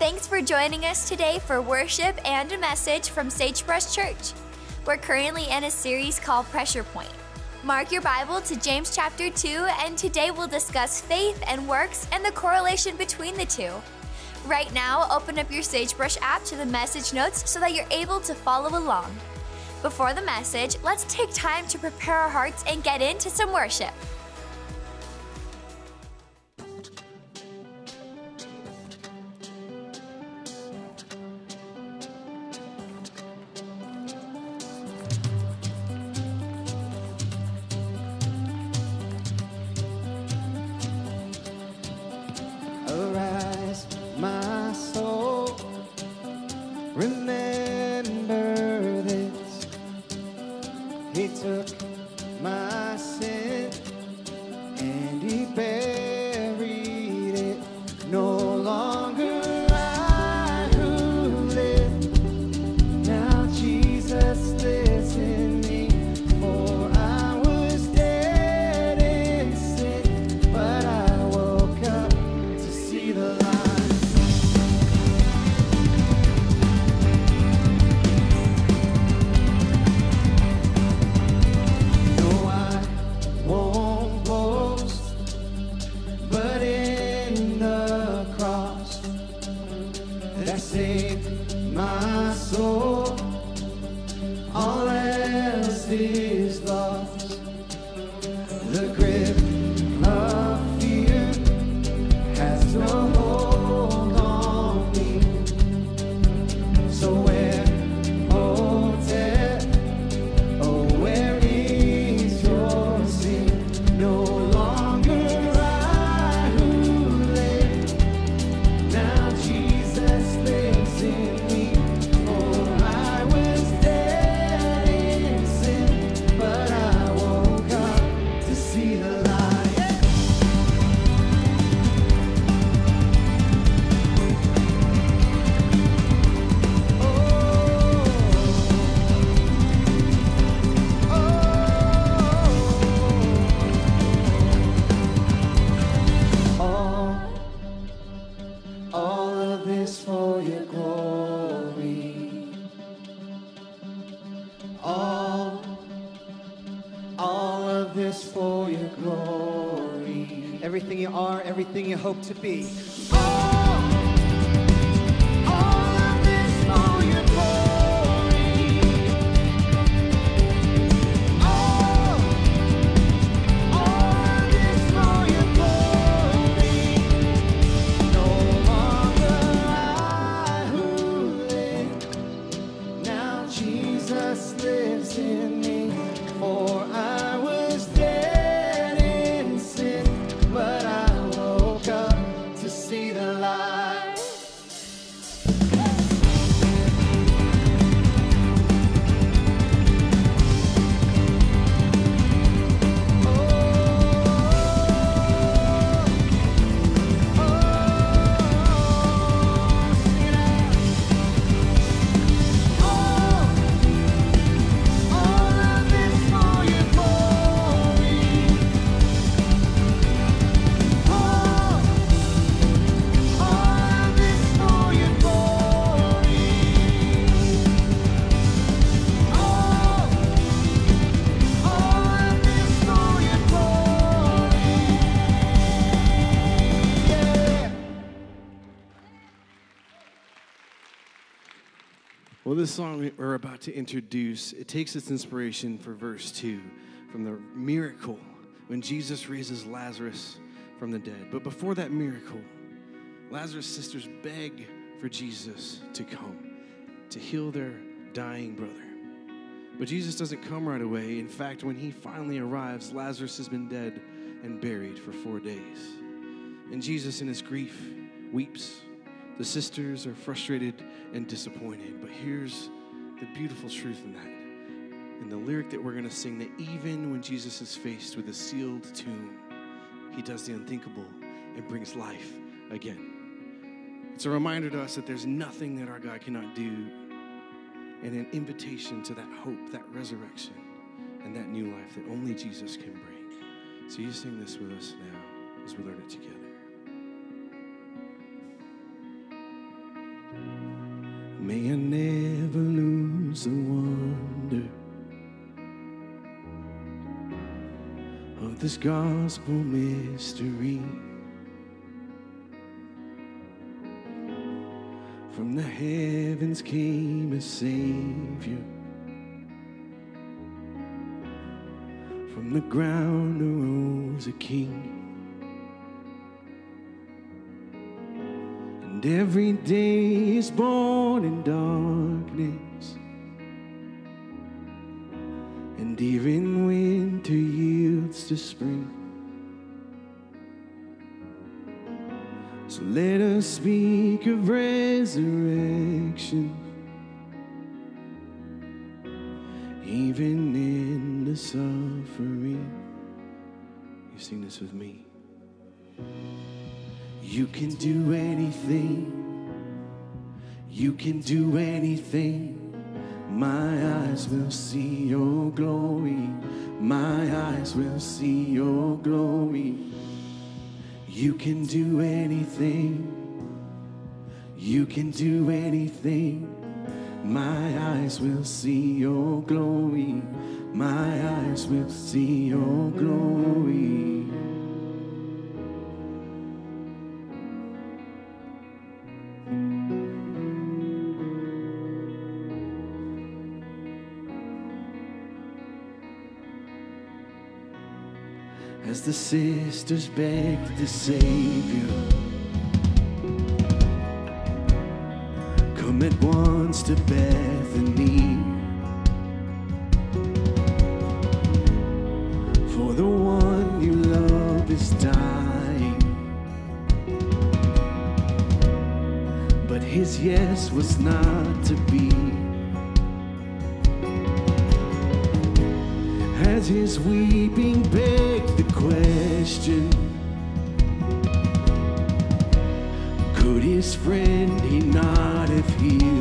Thanks for joining us today for worship and a message from Sagebrush Church. We're currently in a series called Pressure Point. Mark your Bible to James chapter 2, and today we'll discuss faith and works and the correlation between the two. Right now, open up your Sagebrush app to the message notes so that you're able to follow along. Before the message, let's take time to prepare our hearts and get into some worship. To be. Well, this song we're about to introduce, it takes its inspiration for verse 2 from the miracle when Jesus raises Lazarus from the dead. But before that miracle, Lazarus' sisters beg for Jesus to come to heal their dying brother. But Jesus doesn't come right away. In fact, when he finally arrives, Lazarus has been dead and buried for four days. And Jesus, in his grief, weeps. The sisters are frustrated and disappointed. But here's the beautiful truth in that. In the lyric that we're going to sing, that even when Jesus is faced with a sealed tomb, he does the unthinkable and brings life again. It's a reminder to us that there's nothing that our God cannot do, and an invitation to that hope, that resurrection, and that new life that only Jesus can bring. So you sing this with us now as we learn it together. May I never lose the wonder of this gospel mystery. From the heavens came a Savior. From the ground arose a King. And every day is born in darkness. And even winter yields to spring. So let us speak of resurrection. Even in the suffering. You sing this with me. You can do anything. You can do anything. My eyes will see your glory. My eyes will see your glory. You can do anything. You can do anything. My eyes will see your glory. My eyes will see your glory. The sisters begged the Savior, come at once to Bethany. For the one you love is dying. But his yes was not to be. As his weeping the question Could his friend he not have healed?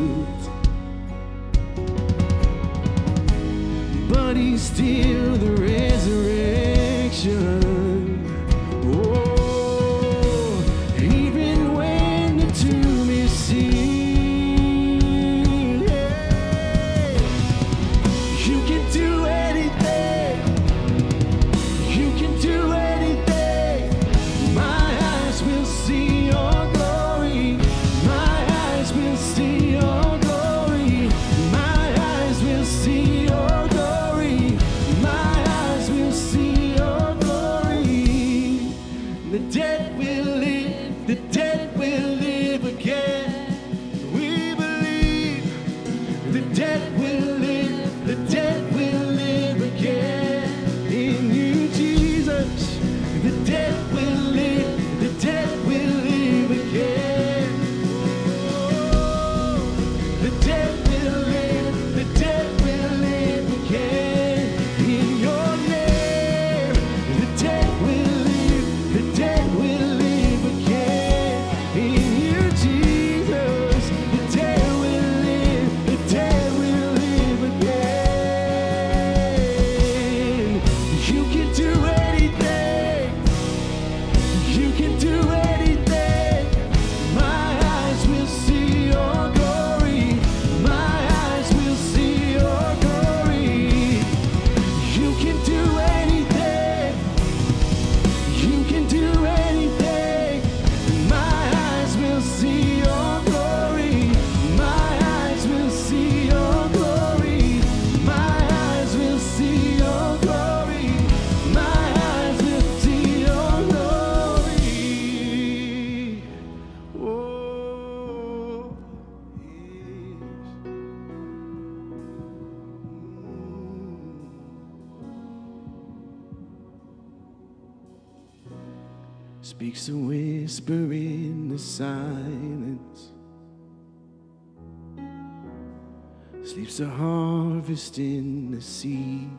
Sleeps a harvest in the seed.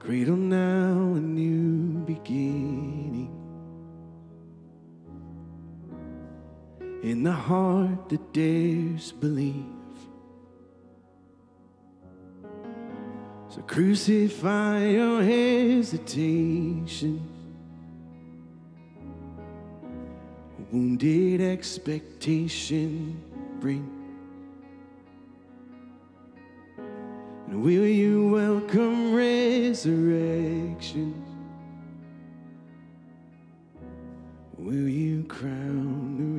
Cradle now a new beginning. In the heart that dares believe. So crucify your hesitation. wounded expectation bring? And will you welcome resurrection? Will you crown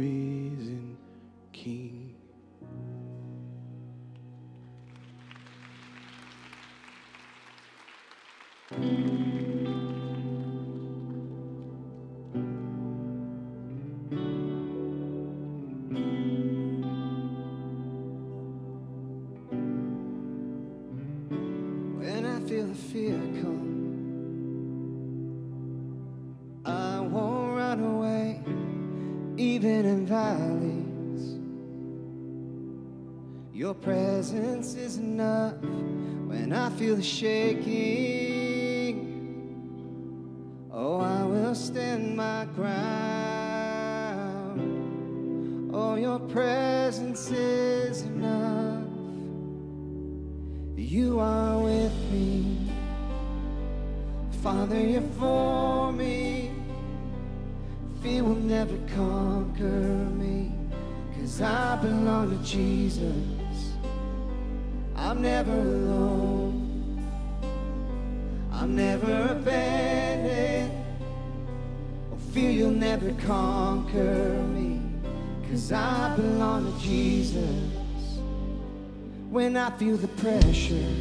feel the pressure.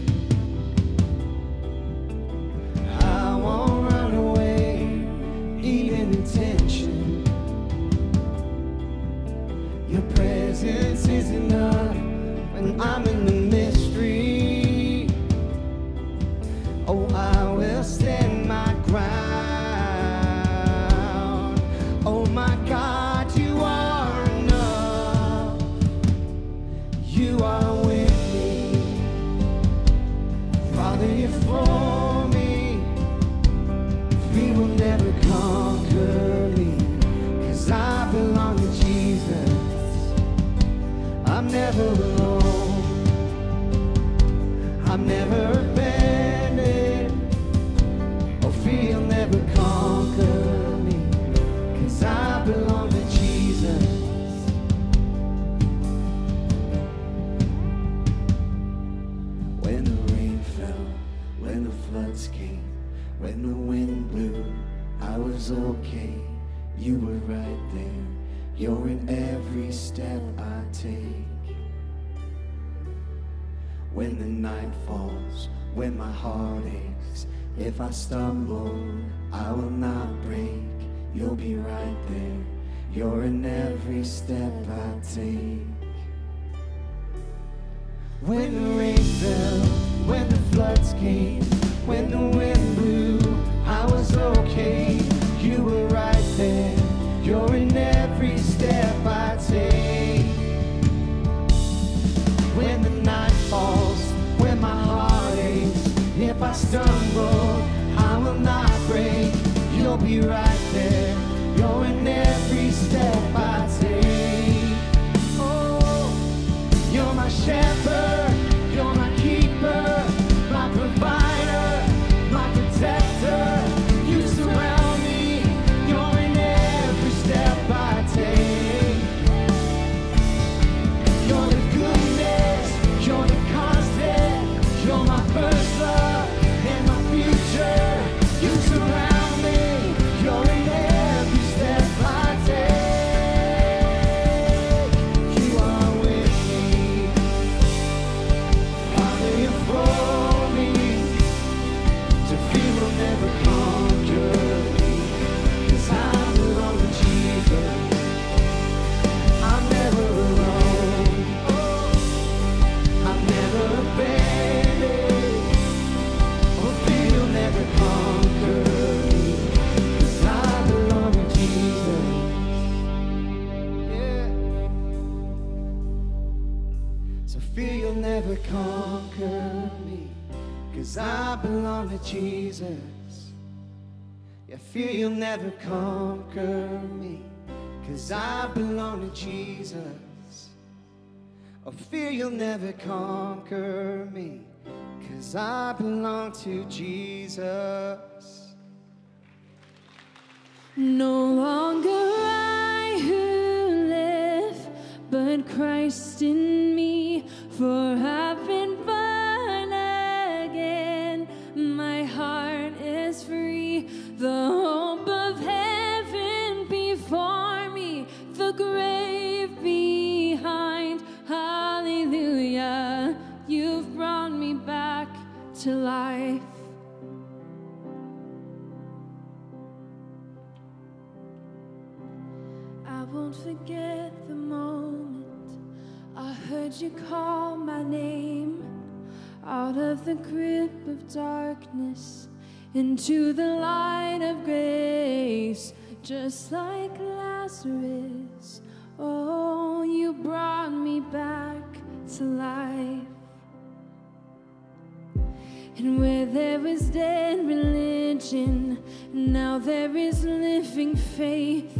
I belong to Jesus. I fear you'll never conquer me, cause I belong to Jesus. I fear you'll never conquer me, cause I belong to Jesus. No longer I who live, but Christ in me, for I've been the hope of heaven before me, the grave behind. Hallelujah, you've brought me back to life. I won't forget the moment I heard you call my name out of the grip of darkness into the light of grace, just like Lazarus. Oh, you brought me back to life. And where there was dead religion, now there is living faith.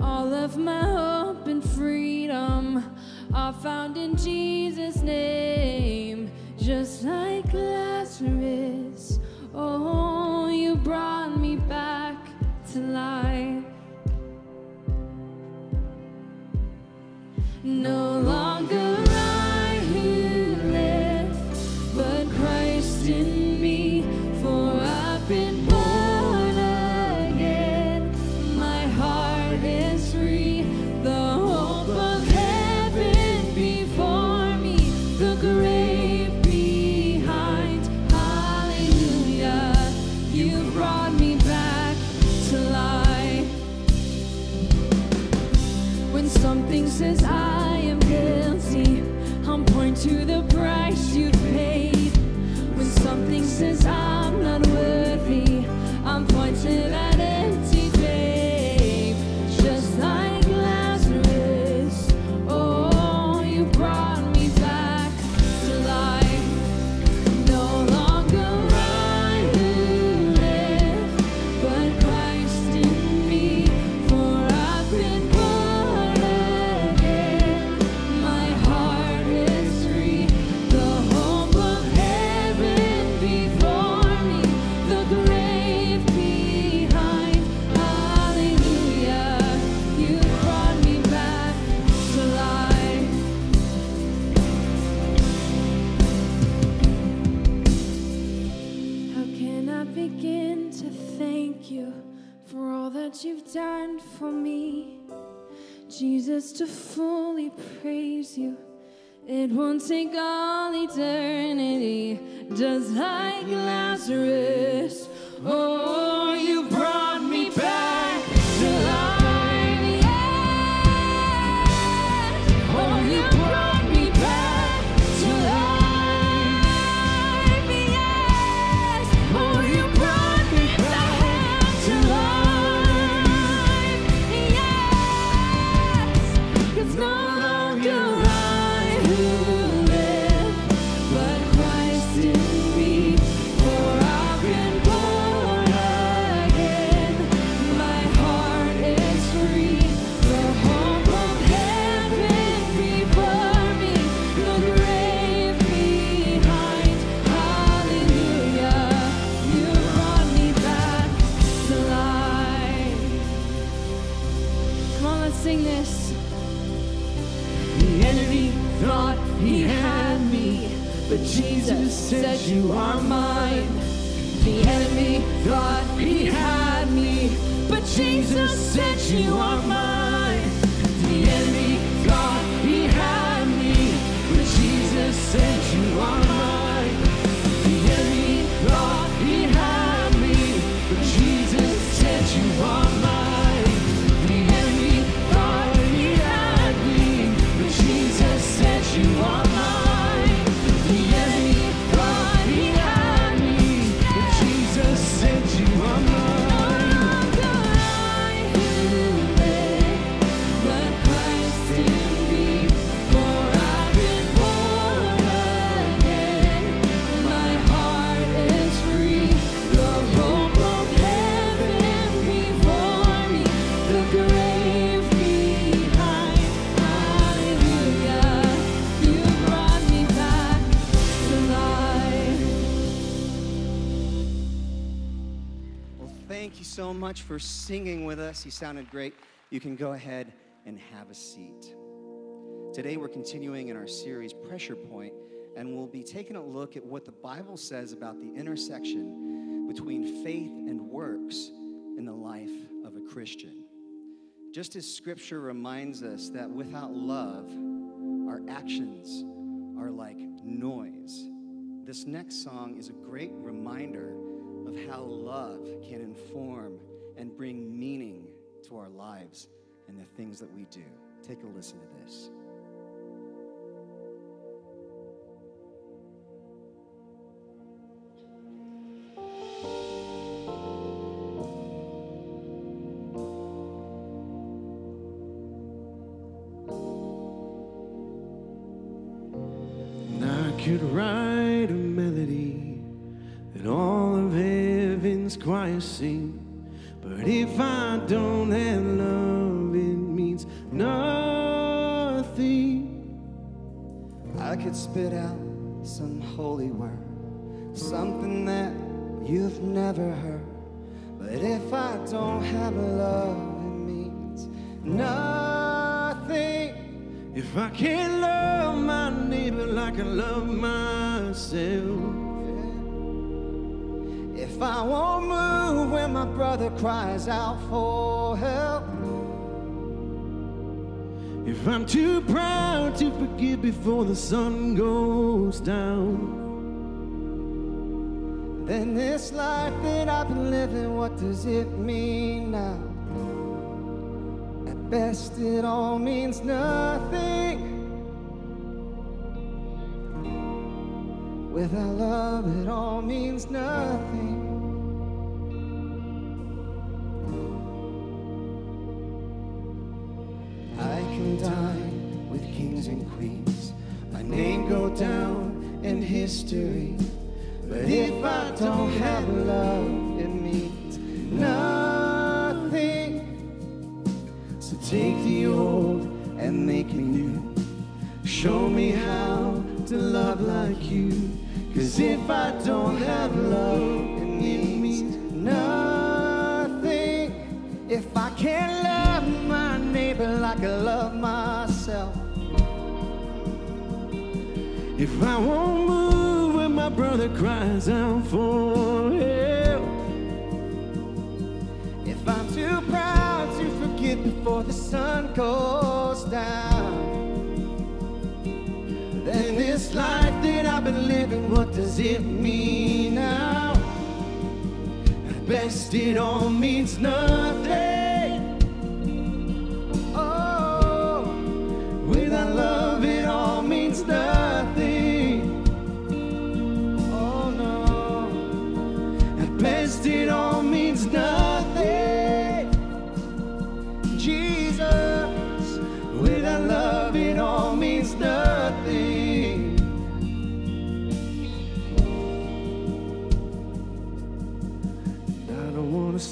All of my hope and freedom are found in Jesus' name, just like Lazarus. Oh, you brought me back to life. No longer you've done for me? Jesus, to fully praise you, it won't take all eternity, just like Lazarus. Oh, you brought Said you are mine. The enemy thought he had me, But Jesus said you are mine. The enemy thought he had me, but Jesus said you are mine. Much for singing with us. You sounded great. You can go ahead and have a seat. Today, we're continuing in our series, Pressure Point, and we'll be taking a look at what the Bible says about the intersection between faith and works in the life of a Christian. Just as scripture reminds us that without love, our actions are like noise. This next song is a great reminder of how love can inform and bring meaning to our lives and the things that we do. Take a listen to this. Could write a melody that all of heaven's choir sing. But if I don't have love, it means nothing. I could spit out some holy word, something that you've never heard. But if I don't have love, it means nothing. If I can't love my neighbor like I love myself. If I won't move when my brother cries out for help, If I'm too proud to forgive before the sun goes down. then this life that I've been living, what does it mean now? At best, it all means nothing. Without love, it all means nothing. Kings and queens. My name go down in history. But if I don't have love, it means nothing. So take the old and make me new. Show me how to love like you. Cause if I don't have love, If I won't move when my brother cries out for help. If I'm too proud to forget before the sun goes down, then this life that I've been living, what does it mean now? At best, it all means nothing. Oh, without love, it all means nothing.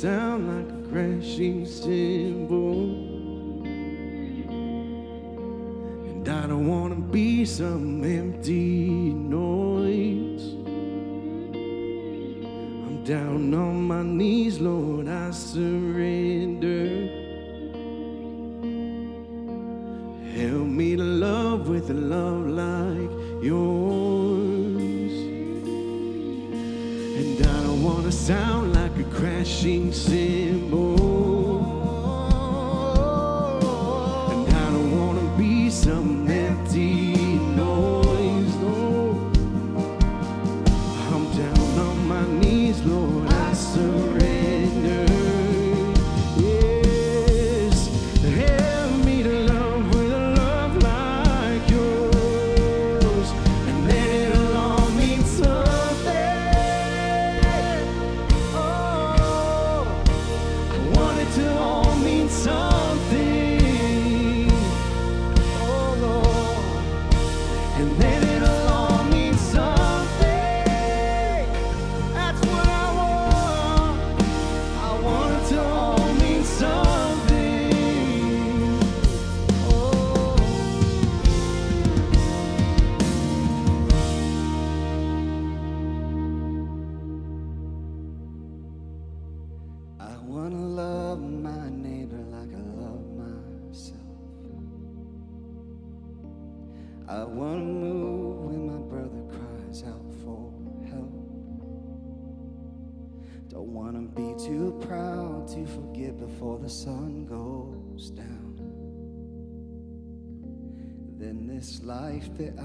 Sound like a crashing cymbal. And I don't wanna be some empty noise. I'm down on my knees, Lord, I surrender. Help me to love with a love like yours. And I don't wanna sound crashing cymbal.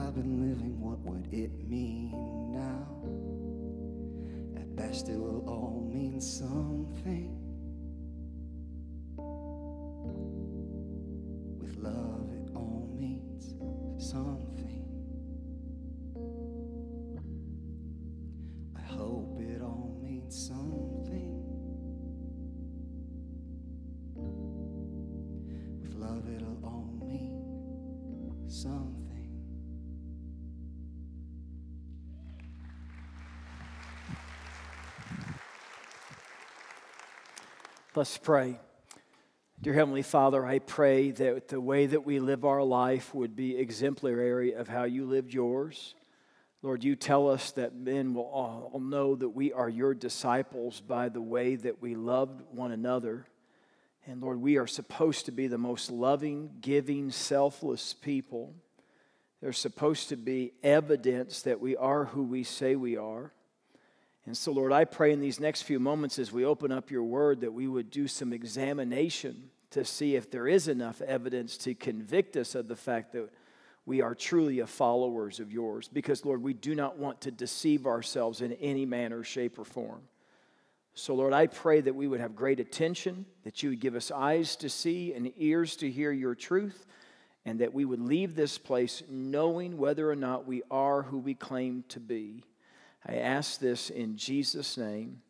I've been living, what would it mean now? At best, it will all mean something. Let's pray. Dear Heavenly Father, I pray that the way that we live our life would be exemplary of how you lived yours. Lord, you tell us that men will all know that we are your disciples by the way that we loved one another. And Lord, we are supposed to be the most loving, giving, selfless people. There's supposed to be evidence that we are who we say we are. And so, Lord, I pray in these next few moments as we open up your word that we would do some examination to see if there is enough evidence to convict us of the fact that we are truly a followers of yours. Because, Lord, we do not want to deceive ourselves in any manner, shape, or form. So, Lord, I pray that we would have great attention, that you would give us eyes to see and ears to hear your truth, and that we would leave this place knowing whether or not we are who we claim to be. I ask this in Jesus' name.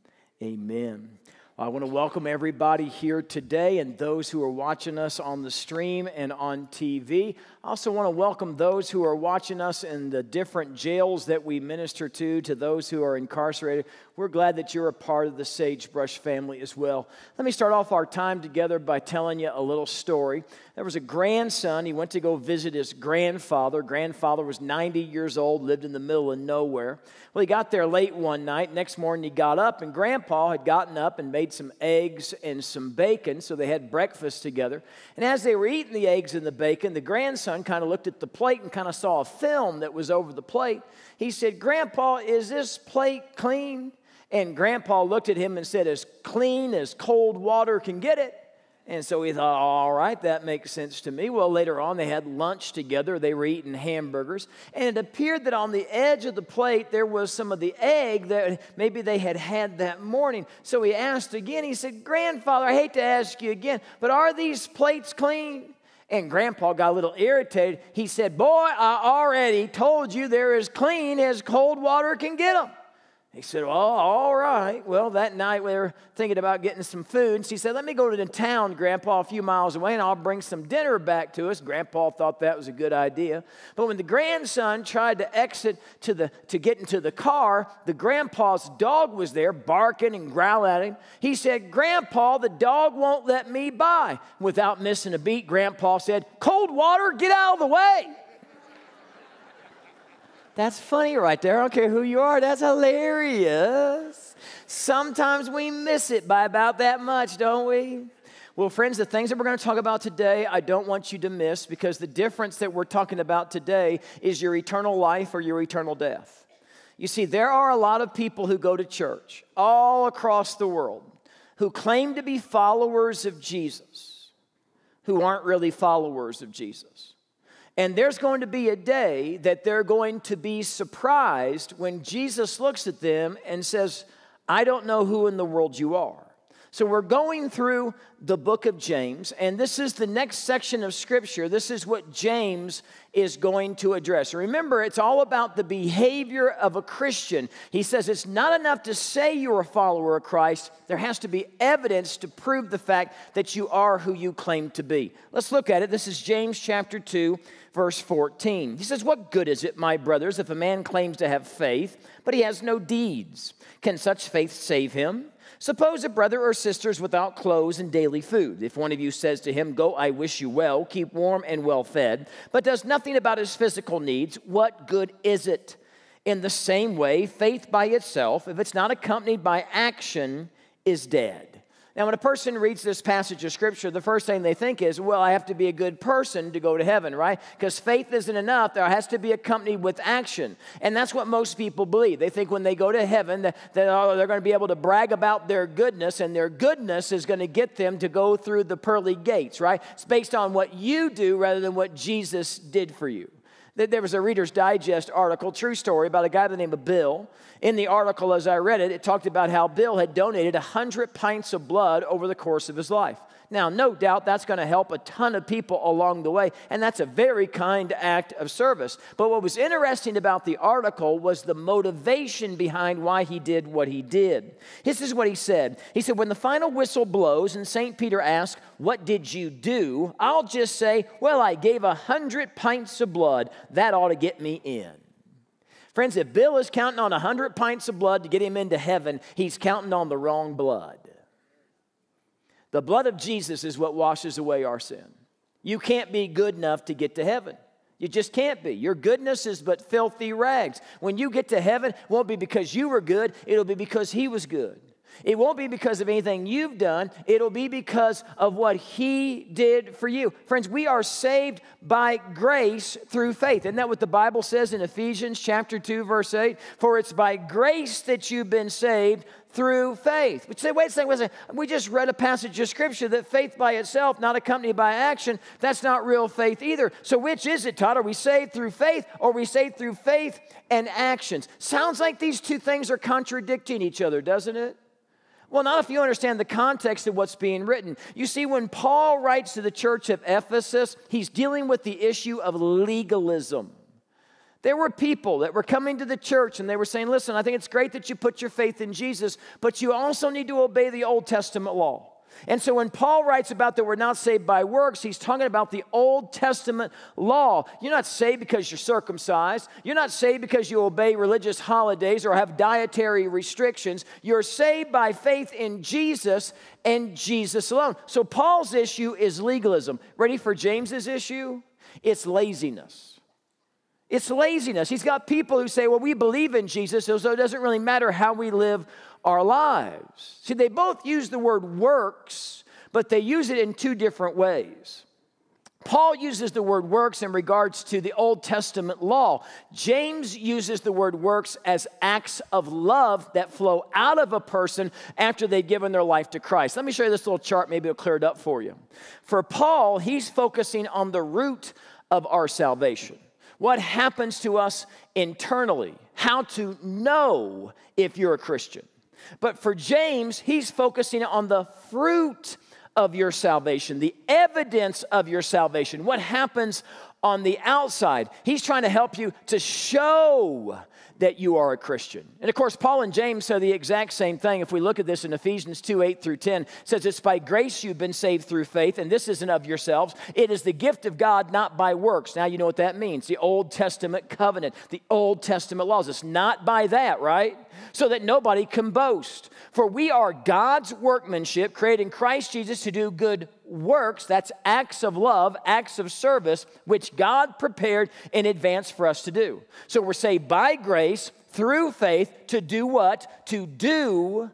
Amen. I want to welcome everybody here today and those who are watching us on the stream and on TV. I also want to welcome those who are watching us in the different jails that we minister to, to those who are incarcerated. We're glad that you're a part of the Sagebrush family as well. Let me start off our time together by telling you a little story. There was a grandson, he went to go visit his grandfather. Grandfather was 90 years old, lived in the middle of nowhere. Well, he got there late one night. Next morning, he got up, and Grandpa had gotten up and made some eggs and some bacon, so they had breakfast together. And as they were eating the eggs and the bacon, the grandson kind of looked at the plate and kind of saw a film that was over the plate. He said, Grandpa, is this plate clean? And Grandpa looked at him and said, As clean as cold water can get it. And so he thought, all right, that makes sense to me. Well, later on, they had lunch together. They were eating hamburgers. And it appeared that on the edge of the plate, there was some of the egg that maybe they had had that morning. So he asked again. He said, Grandfather, I hate to ask you again, but are these plates clean? And Grandpa got a little irritated. He said, Boy, I already told you they're as clean as cold water can get them. He said, Well, all right. Well, that night we were thinking about getting some food. And she said, Let me go to the town, Grandpa, a few miles away, and I'll bring some dinner back to us. Grandpa thought that was a good idea. But when the grandson tried to exit to, the, to get into the car, the grandpa's dog was there barking and growling at him. He said, Grandpa, the dog won't let me by. Without missing a beat, Grandpa said, Cold water, get out of the way. That's funny right there. I don't care who you are. That's hilarious. Sometimes we miss it by about that much, don't we? Well, friends, the things that we're going to talk about today, I don't want you to miss because the difference that we're talking about today is your eternal life or your eternal death. You see, there are a lot of people who go to church all across the world who claim to be followers of Jesus, who aren't really followers of Jesus. And there's going to be a day that they're going to be surprised when Jesus looks at them and says, I don't know who in the world you are. So we're going through the book of James, and this is the next section of scripture. This is what James is going to address. Remember, it's all about the behavior of a Christian. He says it's not enough to say you're a follower of Christ, there has to be evidence to prove the fact that you are who you claim to be. Let's look at it. This is James chapter 2, verse 14. He says, What good is it, my brothers, if a man claims to have faith, but he has no deeds? Can such faith save him? Suppose a brother or sister is without clothes and daily food. If one of you says to him, Go, I wish you well, keep warm and well fed, but does nothing about his physical needs, what good is it? In the same way, faith by itself, if it's not accompanied by action, is dead. Now, when a person reads this passage of scripture, the first thing they think is, well, I have to be a good person to go to heaven, right? Because faith isn't enough. There has to be accompanied with action. And that's what most people believe. They think when they go to heaven that, that oh, they're going to be able to brag about their goodness, and their goodness is going to get them to go through the pearly gates, right? It's based on what you do rather than what Jesus did for you. There was a Reader's Digest article, true story, about a guy by the name of Bill. In the article, as I read it, it talked about how Bill had donated 100 pints of blood over the course of his life. Now, no doubt that's going to help a ton of people along the way, and that's a very kind act of service. But what was interesting about the article was the motivation behind why he did what he did. This is what he said He said, When the final whistle blows and St. Peter asks, What did you do? I'll just say, Well, I gave a hundred pints of blood. That ought to get me in. Friends, if Bill is counting on a 100 pints of blood to get him into heaven, he's counting on the wrong blood. The blood of Jesus is what washes away our sin. You can't be good enough to get to heaven. You just can't be. Your goodness is but filthy rags. When you get to heaven, it won't be because you were good, it'll be because He was good. It won't be because of anything you've done, it'll be because of what He did for you. Friends, we are saved by grace through faith. Isn't that what the Bible says in Ephesians chapter 2, verse 8? For it's by grace that you've been saved through faith. But say, wait a second, wait a second. We just read a passage of scripture that faith by itself, not accompanied by action, that's not real faith either. So which is it, Todd? Are we saved through faith or are we saved through faith and actions? Sounds like these two things are contradicting each other, doesn't it? Well, not if you understand the context of what's being written. You see, when Paul writes to the church of Ephesus, he's dealing with the issue of legalism. There were people that were coming to the church and they were saying, Listen, I think it's great that you put your faith in Jesus, but you also need to obey the Old Testament law. And so when Paul writes about that we're not saved by works, he's talking about the Old Testament law. You're not saved because you're circumcised. You're not saved because you obey religious holidays or have dietary restrictions. You're saved by faith in Jesus and Jesus alone. So Paul's issue is legalism. Ready for James's issue? It's laziness. It's laziness. He's got people who say, well, we believe in Jesus, so it doesn't really matter how we live our lives. See, they both use the word works, but they use it in two different ways. Paul uses the word works in regards to the Old Testament law. James uses the word works as acts of love that flow out of a person after they've given their life to Christ. Let me show you this little chart, maybe it'll clear it up for you. For Paul, he's focusing on the root of our salvation what happens to us internally, how to know if you're a Christian. But for James, he's focusing on the fruit of your salvation, the evidence of your salvation, what happens on the outside. He's trying to help you to show that you are a Christian. And of course, Paul and James say the exact same thing. If we look at this in Ephesians 2 8 through 10, says, It's by grace you've been saved through faith, and this isn't of yourselves. It is the gift of God, not by works. Now you know what that means the Old Testament covenant, the Old Testament laws. It's not by that, right? So that nobody can boast. For we are God's workmanship, created in Christ Jesus to do good works, that's acts of love, acts of service, which God prepared in advance for us to do. So we're saved by grace through faith to do what? To do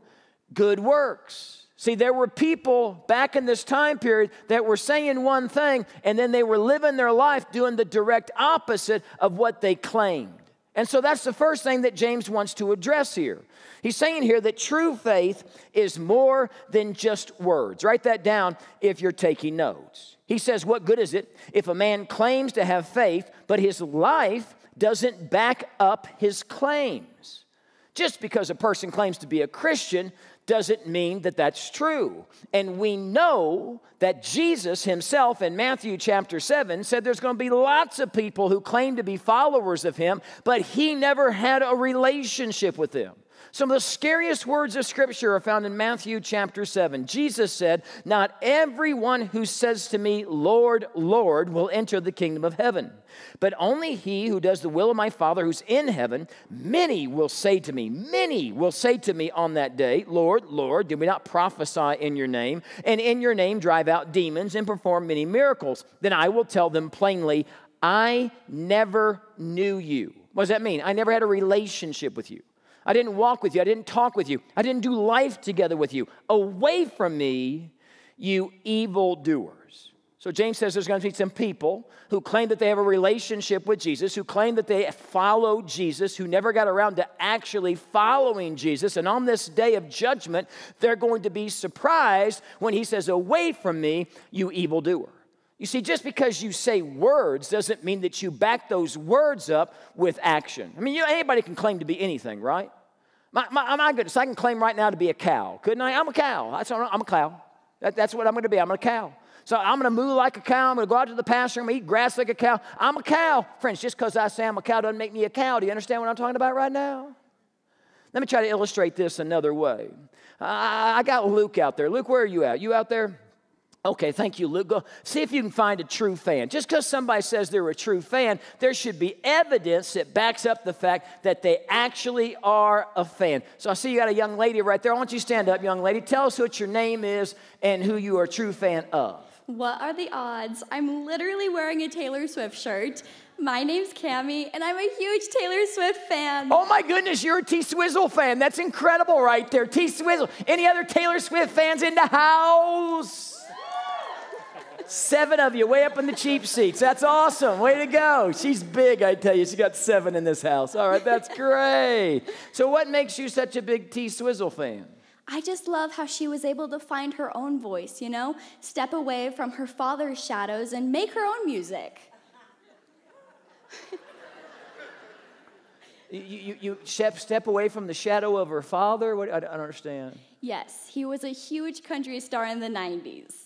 good works. See, there were people back in this time period that were saying one thing and then they were living their life doing the direct opposite of what they claimed. And so that's the first thing that James wants to address here. He's saying here that true faith is more than just words. Write that down if you're taking notes. He says, What good is it if a man claims to have faith, but his life doesn't back up his claims? Just because a person claims to be a Christian doesn't mean that that's true. And we know that Jesus himself in Matthew chapter 7 said there's going to be lots of people who claim to be followers of him, but he never had a relationship with them. Some of the scariest words of Scripture are found in Matthew chapter 7. Jesus said, Not everyone who says to me, Lord, Lord, will enter the kingdom of heaven, but only he who does the will of my Father who's in heaven. Many will say to me, Many will say to me on that day, Lord, Lord, did we not prophesy in your name, and in your name drive out demons and perform many miracles? Then I will tell them plainly, I never knew you. What does that mean? I never had a relationship with you. I didn't walk with you. I didn't talk with you. I didn't do life together with you. Away from me, you evildoers. So James says there's going to be some people who claim that they have a relationship with Jesus, who claim that they follow Jesus, who never got around to actually following Jesus. And on this day of judgment, they're going to be surprised when he says, Away from me, you evildoer. You see, just because you say words doesn't mean that you back those words up with action. I mean, you, anybody can claim to be anything, right? My, my, my goodness, I can claim right now to be a cow, couldn't I? I'm a cow. That's. I'm a cow. That, that's what I'm going to be. I'm a cow. So I'm going to moo like a cow. I'm going to go out to the pasture. I'm going to eat grass like a cow. I'm a cow. Friends, just because I say I'm a cow doesn't make me a cow. Do you understand what I'm talking about right now? Let me try to illustrate this another way. I got Luke out there. Luke, where are you at? You out there? Okay, thank you, Luke. Go see if you can find a true fan. Just because somebody says they're a true fan, there should be evidence that backs up the fact that they actually are a fan. So I see you got a young lady right there. I want you to stand up, young lady. Tell us what your name is and who you are a true fan of. What are the odds? I'm literally wearing a Taylor Swift shirt. My name's Cami, and I'm a huge Taylor Swift fan. Oh my goodness, you're a T Swizzle fan. That's incredible right there. T Swizzle. Any other Taylor Swift fans in the house? Seven of you, way up in the cheap seats. That's awesome. Way to go. She's big, I tell you. She got seven in this house. All right, that's great. So, what makes you such a big T Swizzle fan? I just love how she was able to find her own voice, you know? Step away from her father's shadows and make her own music. You, you, you step, step away from the shadow of her father? What, I, I don't understand. Yes, he was a huge country star in the 90s.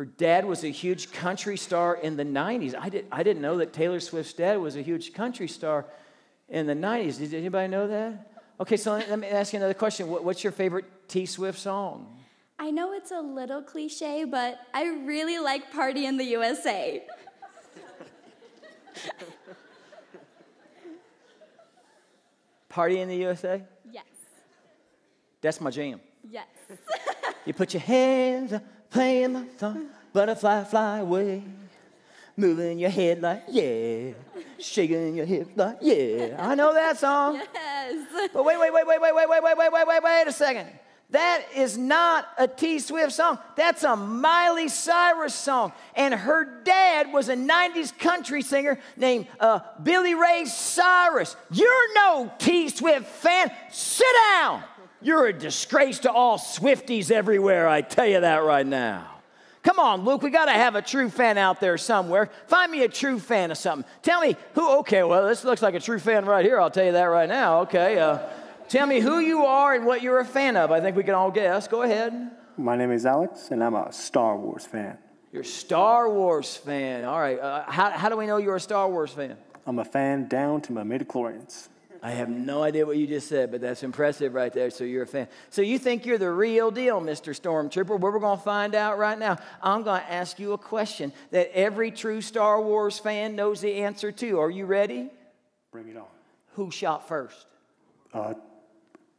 Her dad was a huge country star in the 90s. I, did, I didn't know that Taylor Swift's dad was a huge country star in the 90s. Did anybody know that? Okay, so let me ask you another question. What, what's your favorite T Swift song? I know it's a little cliche, but I really like Party in the USA. Party in the USA? Yes, That's my jam. yes. You put your hands up, playing my song, butterfly fly away. Moving your head like, yeah. Shaking your hips like, yeah. I know that song. yes. But wait, wait, wait, wait, wait, wait, wait, wait, wait, wait, wait, wait a second. That is not a T Swift song. That's a Miley Cyrus song. And her dad was a 90s country singer named uh, Billy Ray Cyrus. You're no T Swift fan. Sit down. You're a disgrace to all Swifties everywhere, I tell you that right now. Come on, Luke, we got to have a true fan out there somewhere. Find me a true fan of something. Tell me who, okay, well, this looks like a true fan right here. I'll tell you that right now, okay? Uh, tell me who you are and what you're a fan of. I think we can all guess. Go ahead. My name is Alex, and I'm a Star Wars fan. You're a Star Wars fan. All right. Uh, how, how do we know you're a Star Wars fan? I'm a fan down to my midichlorians. I have no idea what you just said, but that's impressive right there. So you're a fan. So you think you're the real deal, Mr. Stormtrooper? Well, we're going to find out right now. I'm going to ask you a question that every true Star Wars fan knows the answer to. Are you ready? Bring it on. Who shot first? Uh,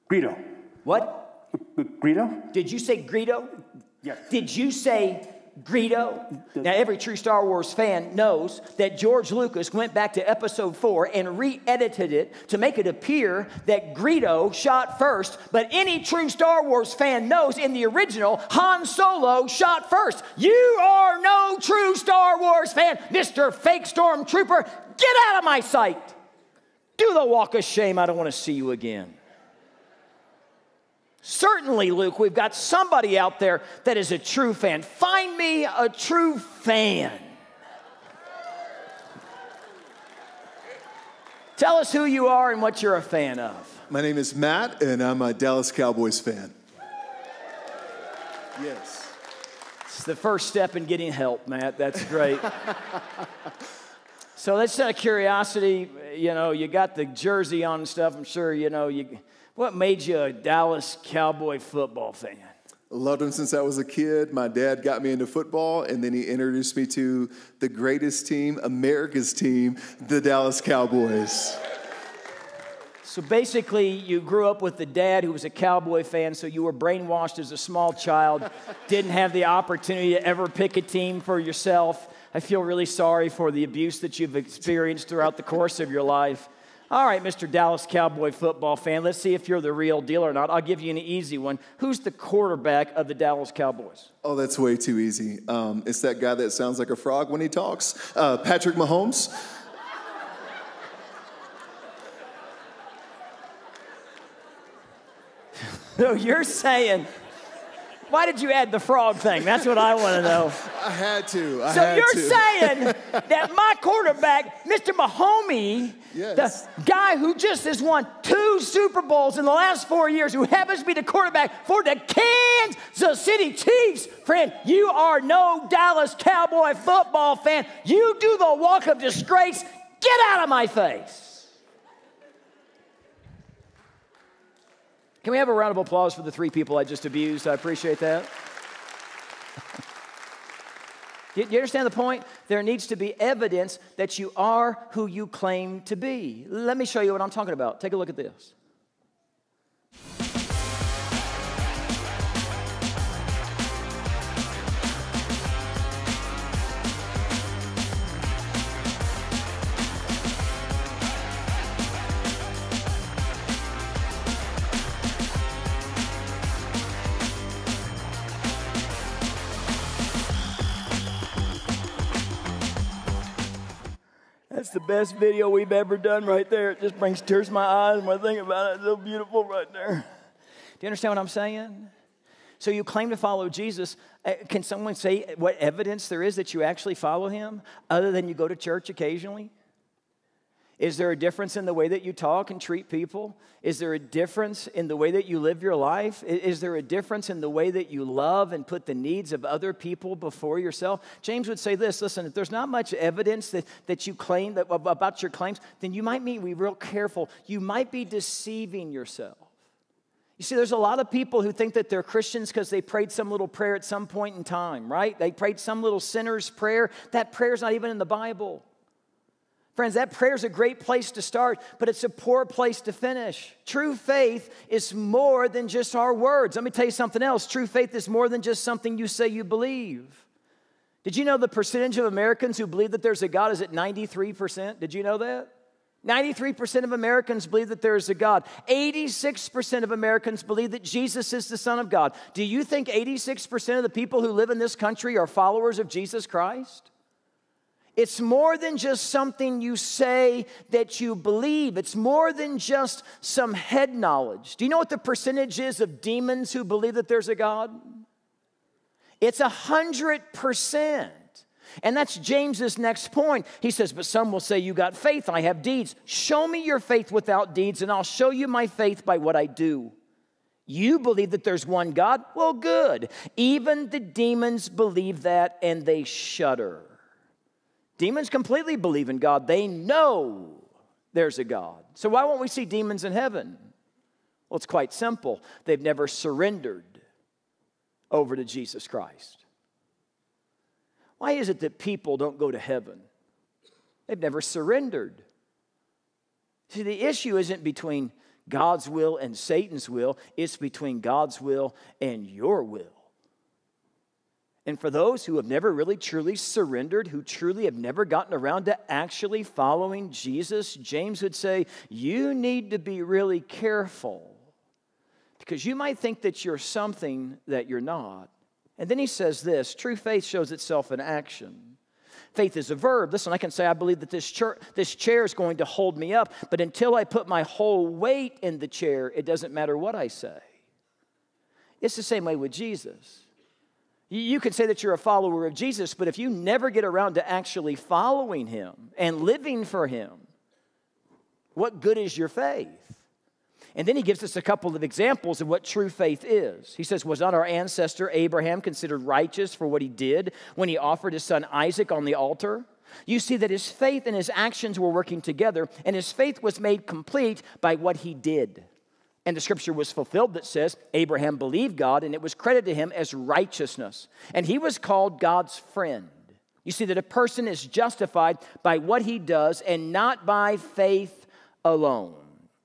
Greedo. What? Greedo? Did you say Greedo? Yes. Did you say Greedo? Now, every true Star Wars fan knows that George Lucas went back to episode four and re edited it to make it appear that Greedo shot first. But any true Star Wars fan knows in the original, Han Solo shot first. You are no true Star Wars fan, Mr. Fake Stormtrooper. Get out of my sight. Do the walk of shame. I don't want to see you again. Certainly, Luke, we've got somebody out there that is a true fan. Find me a true fan. Tell us who you are and what you're a fan of. My name is Matt, and I'm a Dallas Cowboys fan. Yes. It's the first step in getting help, Matt. That's great. so that's out of curiosity. You know, you got the jersey on and stuff. I'm sure, you know, you, what made you a Dallas Cowboy football fan? Loved him since I was a kid. My dad got me into football, and then he introduced me to the greatest team, America's team, the Dallas Cowboys. So basically, you grew up with the dad who was a Cowboy fan, so you were brainwashed as a small child, didn't have the opportunity to ever pick a team for yourself. I feel really sorry for the abuse that you've experienced throughout the course of your life. All right, Mr. Dallas Cowboy football fan, let's see if you're the real deal or not. I'll give you an easy one. Who's the quarterback of the Dallas Cowboys? Oh, that's way too easy. Um, it's that guy that sounds like a frog when he talks, uh, Patrick Mahomes. So you're saying why did you add the frog thing? That's what I want to know. I had to. I So had you're to. saying that my quarterback, Mr. Mahomey, Yes. the guy who just has won two Super Bowls in the last four years, who happens to be the quarterback for the Kansas City Chiefs, friend, you are no Dallas Cowboy football fan. You do the walk of disgrace. Get out of my face. Can we have a round of applause for the three people I just abused? I appreciate that. You, you understand the point? There needs to be evidence that you are who you claim to be. Let me show you what I'm talking about. Take a look at this. The best video we've ever done right there. It just brings tears to my eyes when I think about it. It's so beautiful right there. Do you understand what I'm saying? So you claim to follow Jesus. Uh, Can someone say what evidence there is that you actually follow him other than you go to church occasionally? Is there a difference in the way that you talk and treat people? Is there a difference in the way that you live your life? Is there a difference in the way that you love and put the needs of other people before yourself? James would say this listen, if there's not much evidence that, that you claim that, about your claims, then you might be real careful. You might be deceiving yourself. You see, there's a lot of people who think that they're Christians because they prayed some little prayer at some point in time, right? They prayed some little sinner's prayer. That prayer's not even in the Bible. Friends, that prayer is a great place to start, but it's a poor place to finish. True faith is more than just our words. Let me tell you something else. True faith is more than just something you say you believe. Did you know the percentage of Americans who believe that there's a God is at 93%? Did you know that? 93% of Americans believe that there is a God. 86% of Americans believe that Jesus is the Son of God. Do you think 86% of the people who live in this country are followers of Jesus Christ? It's more than just something you say that you believe. It's more than just some head knowledge. Do you know what the percentage is of demons who believe that there's a God? It's a hundred percent. And that's James's next point. He says, But some will say, You got faith, I have deeds. Show me your faith without deeds, and I'll show you my faith by what I do. You believe that there's one God? Well, good. Even the demons believe that and they shudder. Demons completely believe in God. They know there's a God. So why won't we see demons in heaven? Well, it's quite simple. They've never surrendered over to Jesus Christ. Why is it that people don't go to heaven? They've never surrendered. See, the issue isn't between God's will and Satan's will, it's between God's will and your will. And for those who have never really truly surrendered, who truly have never gotten around to actually following Jesus, James would say, you need to be really careful because you might think that you're something that you're not. And then he says this true faith shows itself in action. Faith is a verb. Listen, I can say, I believe that this, chair, this chair is going to hold me up, but until I put my whole weight in the chair, it doesn't matter what I say. It's the same way with Jesus. You- could say that you're a follower of Jesus, but if you never get around to actually following him and living for him, what good is your faith? And then he gives us a couple of examples of what true faith is. He says, Was not our ancestor Abraham considered righteous for what he did when he offered his son Isaac on the altar? You see that his faith and his actions were working together, and his faith was made complete by what he did. And the scripture was fulfilled that says, Abraham believed God, and it was credited to him as righteousness. And he was called God's friend. You see that a person is justified by what he does and not by faith alone.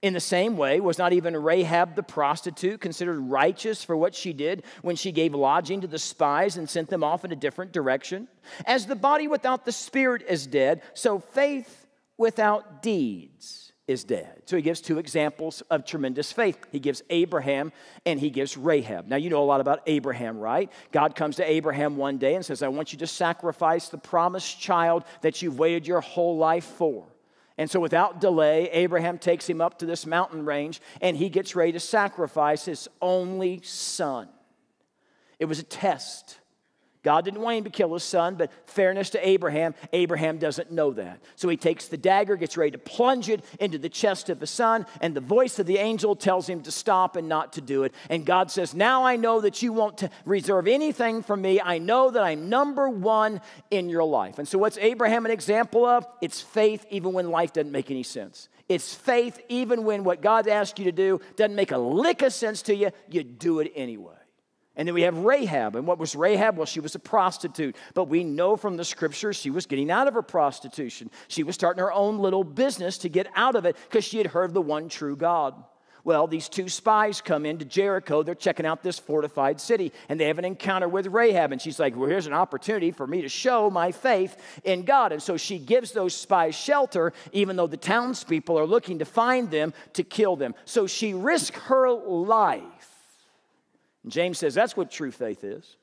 In the same way, was not even Rahab the prostitute considered righteous for what she did when she gave lodging to the spies and sent them off in a different direction? As the body without the spirit is dead, so faith without deeds is dead. So he gives two examples of tremendous faith. He gives Abraham and he gives Rahab. Now, you know a lot about Abraham, right? God comes to Abraham one day and says, I want you to sacrifice the promised child that you've waited your whole life for. And so, without delay, Abraham takes him up to this mountain range and he gets ready to sacrifice his only son. It was a test. God didn't want him to kill his son, but fairness to Abraham, Abraham doesn't know that. So he takes the dagger, gets ready to plunge it into the chest of his son, and the voice of the angel tells him to stop and not to do it. And God says, Now I know that you won't reserve anything from me. I know that I'm number one in your life. And so, what's Abraham an example of? It's faith even when life doesn't make any sense. It's faith even when what God asks you to do doesn't make a lick of sense to you, you do it anyway. And then we have Rahab. And what was Rahab? Well, she was a prostitute. But we know from the scriptures she was getting out of her prostitution. She was starting her own little business to get out of it because she had heard the one true God. Well, these two spies come into Jericho. They're checking out this fortified city, and they have an encounter with Rahab. And she's like, Well, here's an opportunity for me to show my faith in God. And so she gives those spies shelter, even though the townspeople are looking to find them to kill them. So she risks her life and James says that's what true faith is.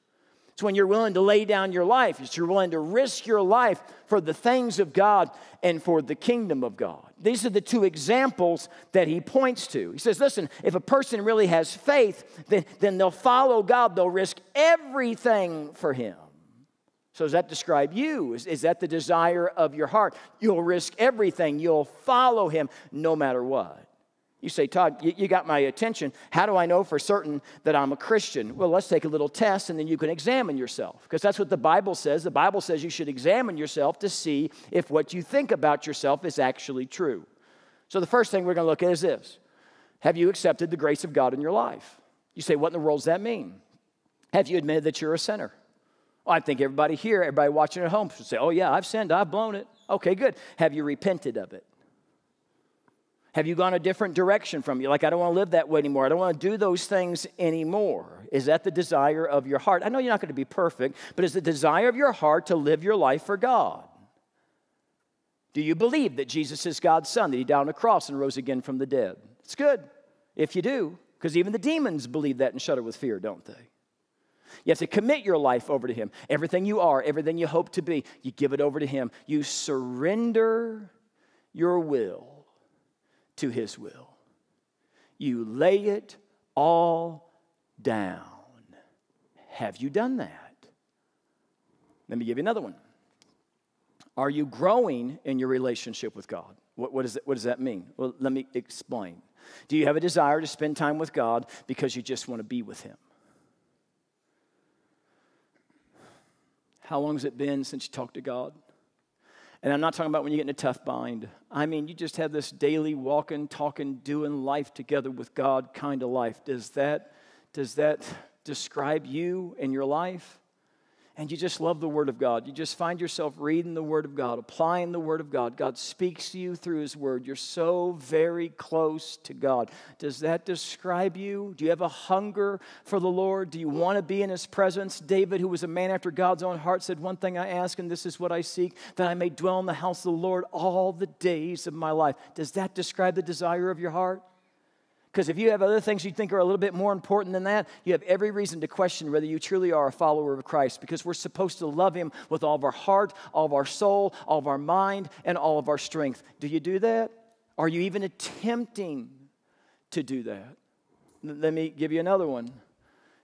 It's when you're willing to lay down your life, it's you're willing to risk your life for the things of God and for the kingdom of God. These are the two examples that he points to. He says, listen, if a person really has faith, then, then they'll follow God, they'll risk everything for him. So, does that describe you? Is, is that the desire of your heart? You'll risk everything, you'll follow him no matter what. You say, Todd, you, you, got my attention. How do I know for certain that I'm a Christian? Well, let's take a little test and then you can examine yourself. Because that's what the Bible says. The Bible says you should examine yourself to see if what you think about yourself is actually true. So the first thing we're going to look at is this Have you accepted the grace of God in your life? You say, What in the world does that mean? Have you admitted that you're a sinner? Well, I think everybody here, everybody watching at home should say, Oh, yeah, I've sinned, I've blown it. Okay, good. Have you repented of it? Have you gone a different direction from you? Like, I don't want to live that way anymore. I don't want to do those things anymore. Is that the desire of your heart? I know you're not going to be perfect, but is the desire of your heart to live your life for God? Do you believe that Jesus is God's Son, that He died on the cross and rose again from the dead? It's good if you do, because even the demons believe that and shudder with fear, don't they? You have to commit your life over to Him. Everything you are, everything you hope to be, you give it over to Him. You surrender your will to his will. You lay it all down. Have you done that? Let me give you another one. Are you growing in your relationship with God? What, what, is what does that mean? Well, let me explain. Do you have a desire to spend time with God because you just want to be with Him? How long has it been since you talked to God? And I'm not talking about when you get in a tough bind. I mean, you just have this daily walking, talking, doing life together with God kind of life. Does that, does that describe you and your life? And you just love the Word of God. You just find yourself reading the Word of God, applying the Word of God. God speaks to you through His Word. You're so very close to God. Does that describe you? Do you have a hunger for the Lord? Do you want to be in His presence? David, who was a man after God's own heart, said, One thing I ask, and this is what I seek, that I may dwell in the house of the Lord all the days of my life. Does that describe the desire of your heart? Because if you have other things you think are a little bit more important than that, you have every reason to question whether you truly are a follower of Christ because we're supposed to love Him with all of our heart, all of our soul, all of our mind, and all of our strength. Do you do that? Are you even attempting to do that? Let me give you another one.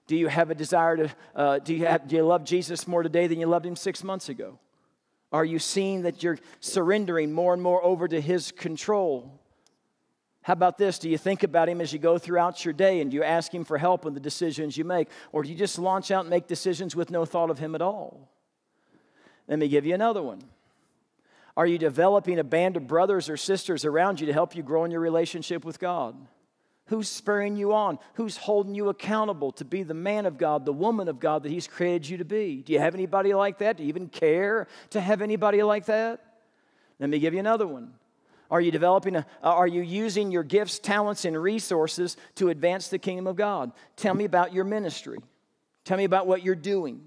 Do you have a desire to, uh, do, you have, do you love Jesus more today than you loved Him six months ago? Are you seeing that you're surrendering more and more over to His control? How about this? Do you think about him as you go throughout your day and do you ask him for help in the decisions you make? Or do you just launch out and make decisions with no thought of him at all? Let me give you another one. Are you developing a band of brothers or sisters around you to help you grow in your relationship with God? Who's spurring you on? Who's holding you accountable to be the man of God, the woman of God that He's created you to be? Do you have anybody like that? Do you even care to have anybody like that? Let me give you another one. Are you developing a, uh, are you using your gifts, talents, and resources to advance the kingdom of God? Tell me about your ministry. Tell me about what you're doing.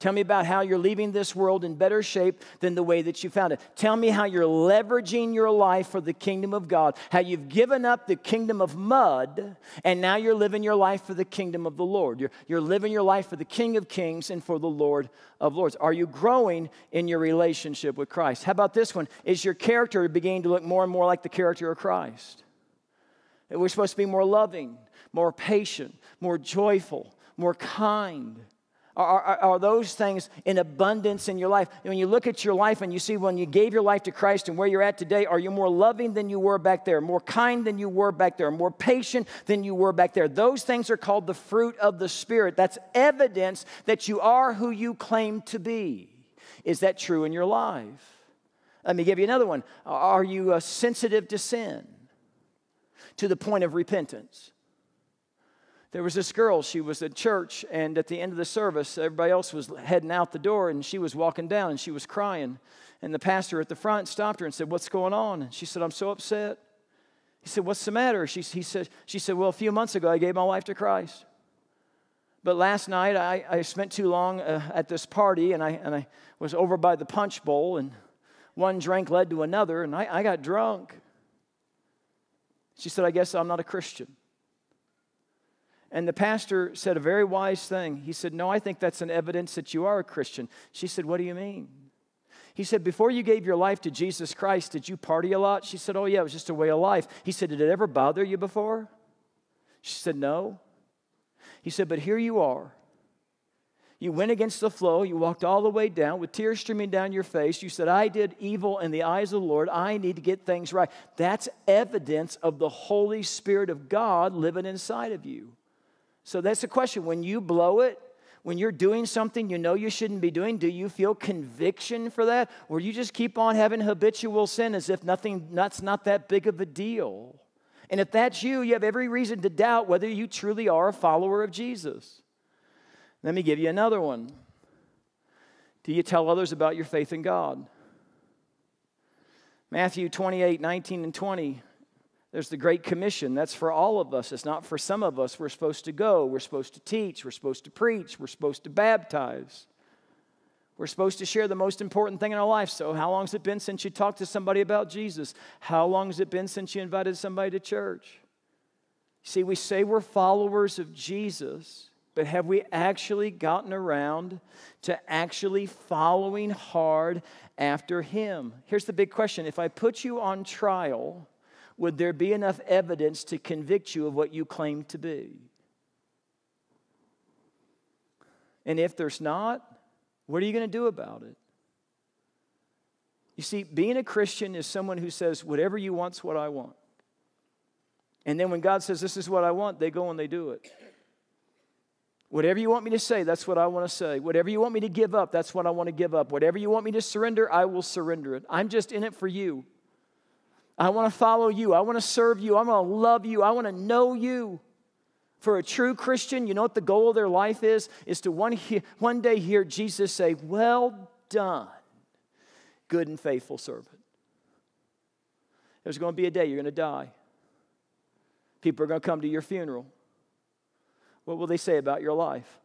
Tell me about how you're leaving this world in better shape than the way that you found it. Tell me how you're leveraging your life for the kingdom of God, how you've given up the kingdom of mud, and now you're living your life for the kingdom of the Lord. You're, you're living your life for the King of Kings and for the Lord of Lords. Are you growing in your relationship with Christ? How about this one? Is your character beginning to look more and more like the character of Christ? We're supposed to be more loving, more patient, more joyful, more kind Are, are, are those things in abundance in your life? When you look at your life and you see when you gave your life to Christ and where you're at today, are you more loving than you were back there, more kind than you were back there, more patient than you were back there? Those things are called the fruit of the Spirit. That's evidence that you are who you claim to be. Is that true in your life? Let me give you another one. Are you uh, sensitive to sin to the point of repentance? There was this girl, she was at church, and at the end of the service, everybody else was heading out the door, and she was walking down and she was crying. And the pastor at the front stopped her and said, What's going on? And she said, I'm so upset. He said, What's the matter? She, he said, she said, Well, a few months ago, I gave my life to Christ. But last night, I, I spent too long uh, at this party, and I, and I was over by the punch bowl, and one drink led to another, and I, I got drunk. She said, I guess I'm not a Christian. And the pastor said a very wise thing. He said, No, I think that's an evidence that you are a Christian. She said, What do you mean? He said, Before you gave your life to Jesus Christ, did you party a lot? She said, Oh, yeah, it was just a way of life. He said, Did it ever bother you before? She said, No. He said, But here you are. You went against the flow. You walked all the way down with tears streaming down your face. You said, I did evil in the eyes of the Lord. I need to get things right. That's evidence of the Holy Spirit of God living inside of you. So that's the question. When you blow it, when you're doing something you know you shouldn't be doing, do you feel conviction for that? Or you just keep on having habitual sin as if nothing, that's not that big of a deal? And if that's you, you have every reason to doubt whether you truly are a follower of Jesus. Let me give you another one. Do you tell others about your faith in God? Matthew 28 19 and 20. There's the Great Commission. That's for all of us. It's not for some of us. We're supposed to go. We're supposed to teach. We're supposed to preach. We're supposed to baptize. We're supposed to share the most important thing in our life. So, how long has it been since you talked to somebody about Jesus? How long has it been since you invited somebody to church? See, we say we're followers of Jesus, but have we actually gotten around to actually following hard after Him? Here's the big question if I put you on trial, would there be enough evidence to convict you of what you claim to be? And if there's not, what are you going to do about it? You see, being a Christian is someone who says, whatever you want's what I want. And then when God says, this is what I want, they go and they do it. Whatever you want me to say, that's what I want to say. Whatever you want me to give up, that's what I want to give up. Whatever you want me to surrender, I will surrender it. I'm just in it for you. I want to follow you. I want to serve you. I want to love you. I want to know you. For a true Christian, you know what the goal of their life is? Is to one, one day hear Jesus say, Well done, good and faithful servant. There's going to be a day you're going to die. People are going to come to your funeral. What will they say about your life?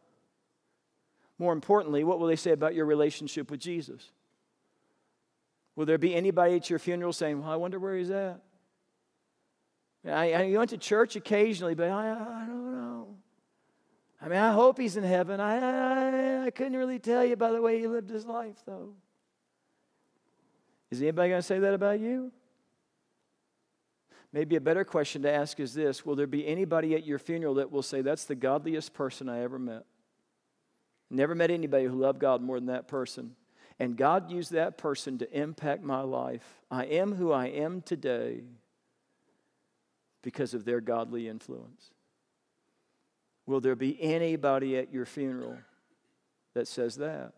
More importantly, what will they say about your relationship with Jesus? Will there be anybody at your funeral saying, Well, I wonder where he's at? I, I went to church occasionally, but I, I don't know. I mean, I hope he's in heaven. I, I, I couldn't really tell you by the way he lived his life, though. Is anybody going to say that about you? Maybe a better question to ask is this Will there be anybody at your funeral that will say, That's the godliest person I ever met? Never met anybody who loved God more than that person. And God used that person to impact my life. I am who I am today because of their godly influence. Will there be anybody at your funeral that says that?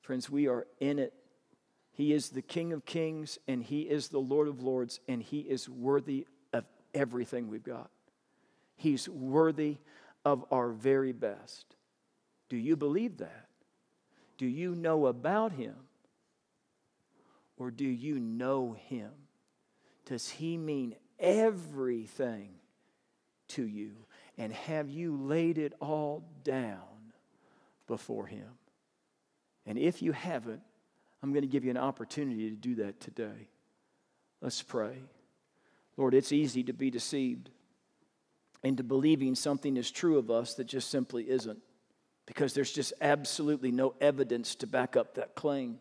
Friends, we are in it. He is the King of Kings and He is the Lord of Lords, and He is worthy of everything we've got. He's worthy of our very best. Do you believe that? Do you know about Him? Or do you know Him? Does He mean everything to you? And have you laid it all down before Him? And if you haven't, I'm going to give you an opportunity to do that today. Let's pray. Lord, it's easy to be deceived into believing something is true of us that just simply isn't because there's just absolutely no evidence to back up that claim.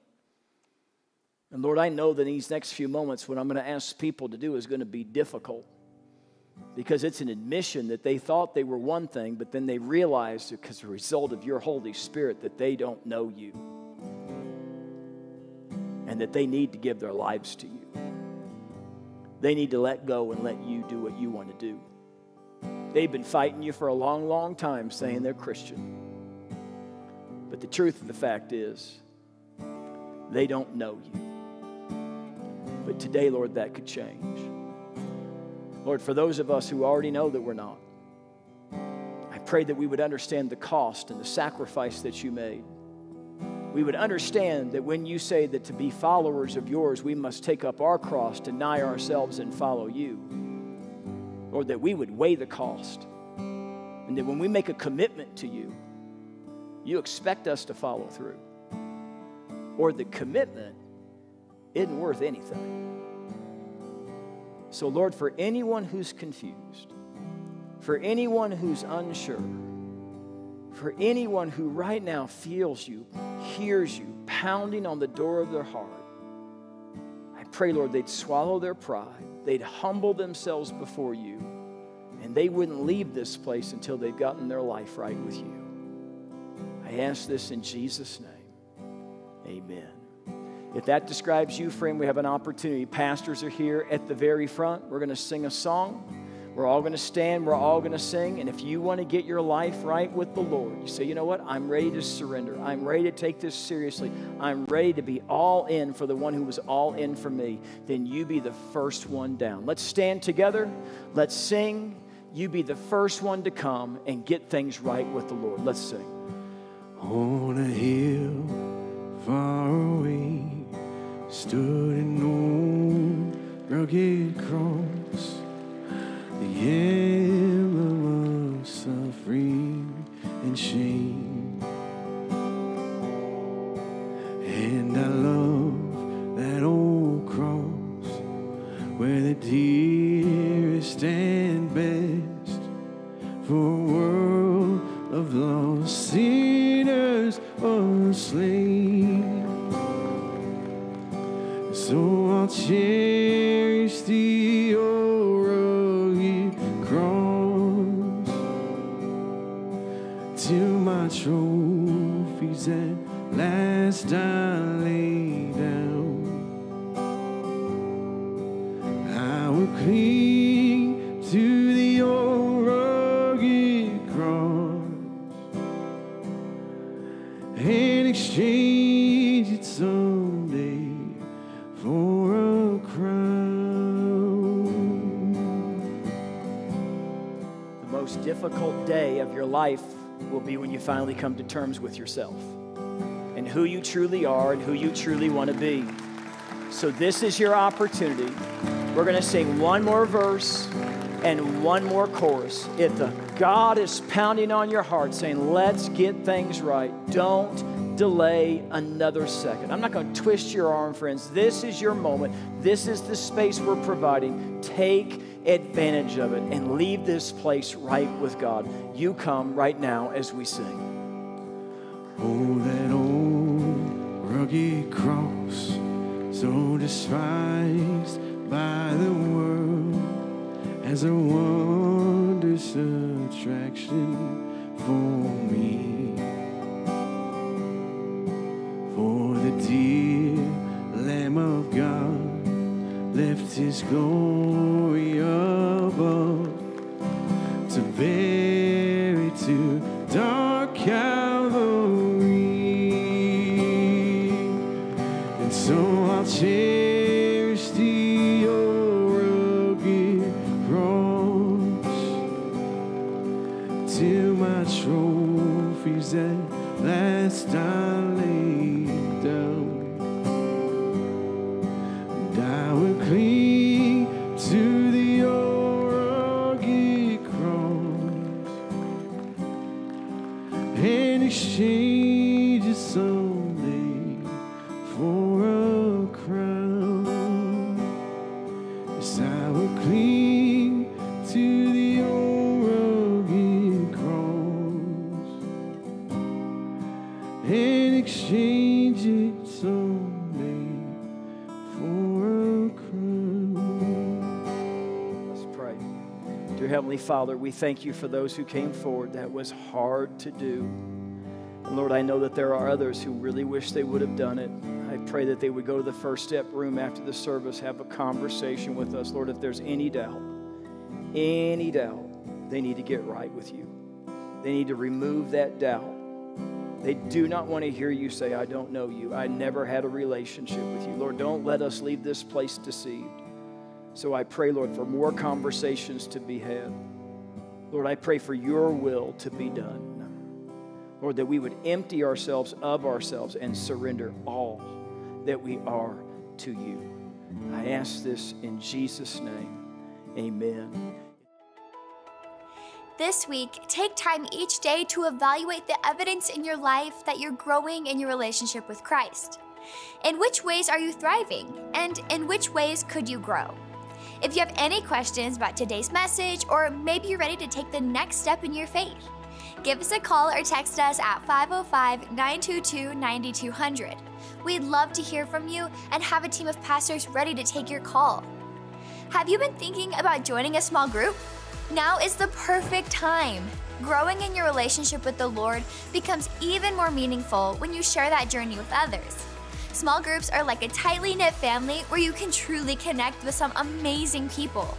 And Lord, I know that these next few moments, what I'm going to ask people to do is going to be difficult. because it's an admission that they thought they were one thing, but then they realized because a result of your Holy Spirit that they don't know you and that they need to give their lives to you. They need to let go and let you do what you want to do. They've been fighting you for a long, long time saying they're Christian. But the truth of the fact is, they don't know you. But today, Lord, that could change. Lord, for those of us who already know that we're not, I pray that we would understand the cost and the sacrifice that you made. We would understand that when you say that to be followers of yours, we must take up our cross, deny ourselves, and follow you. Lord, that we would weigh the cost. And that when we make a commitment to you, you expect us to follow through. Or the commitment isn't worth anything. So, Lord, for anyone who's confused, for anyone who's unsure, for anyone who right now feels you, hears you pounding on the door of their heart, I pray, Lord, they'd swallow their pride, they'd humble themselves before you, and they wouldn't leave this place until they've gotten their life right with you. I ask this in Jesus' name. Amen. If that describes you, friend, we have an opportunity. Pastors are here at the very front. We're going to sing a song. We're all going to stand. We're all going to sing. And if you want to get your life right with the Lord, you say, you know what? I'm ready to surrender. I'm ready to take this seriously. I'm ready to be all in for the one who was all in for me. Then you be the first one down. Let's stand together. Let's sing. You be the first one to come and get things right with the Lord. Let's sing. On a hill far away stood an old rugged cross, the emblem of suffering and shame. Be when you finally come to terms with yourself and who you truly are and who you truly want to be. So, this is your opportunity. We're going to sing one more verse and one more chorus. If the God is pounding on your heart saying, let's get things right, don't delay another second. I'm not going to twist your arm, friends. This is your moment. This is the space we're providing. Take advantage of it and leave this place right with God. You come right now as we sing. Oh, that old rugged cross, so despised by the world, as a wondrous attraction for me. For the dear Lamb of God left his glory Father, we thank you for those who came forward. That was hard to do. And Lord, I know that there are others who really wish they would have done it. I pray that they would go to the first step room after the service, have a conversation with us. Lord, if there's any doubt, any doubt, they need to get right with you. They need to remove that doubt. They do not want to hear you say, I don't know you. I never had a relationship with you. Lord, don't let us leave this place deceived. So I pray, Lord, for more conversations to be had. Lord, I pray for your will to be done. Lord, that we would empty ourselves of ourselves and surrender all that we are to you. I ask this in Jesus' name. Amen. This week, take time each day to evaluate the evidence in your life that you're growing in your relationship with Christ. In which ways are you thriving? And in which ways could you grow? If you have any questions about today's message, or maybe you're ready to take the next step in your faith, give us a call or text us at 505 922 9200. We'd love to hear from you and have a team of pastors ready to take your call. Have you been thinking about joining a small group? Now is the perfect time. Growing in your relationship with the Lord becomes even more meaningful when you share that journey with others. Small groups are like a tightly knit family where you can truly connect with some amazing people.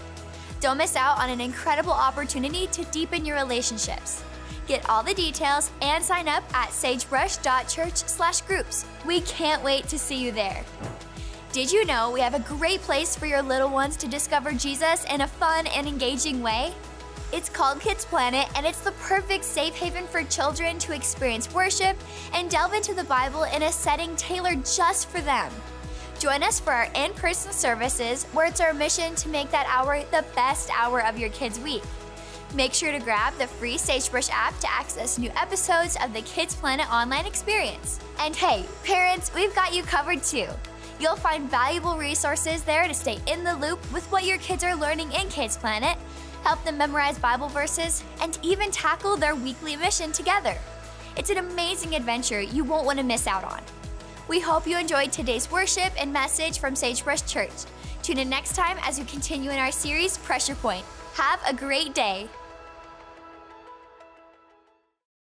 Don't miss out on an incredible opportunity to deepen your relationships. Get all the details and sign up at sagebrush.church/groups. We can't wait to see you there. Did you know we have a great place for your little ones to discover Jesus in a fun and engaging way? It's called Kids Planet, and it's the perfect safe haven for children to experience worship and delve into the Bible in a setting tailored just for them. Join us for our in person services, where it's our mission to make that hour the best hour of your kids' week. Make sure to grab the free Sagebrush app to access new episodes of the Kids Planet online experience. And hey, parents, we've got you covered too. You'll find valuable resources there to stay in the loop with what your kids are learning in Kids Planet, help them memorize Bible verses, and even tackle their weekly mission together. It's an amazing adventure you won't want to miss out on. We hope you enjoyed today's worship and message from Sagebrush Church. Tune in next time as we continue in our series, Pressure Point. Have a great day.